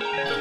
Yeah.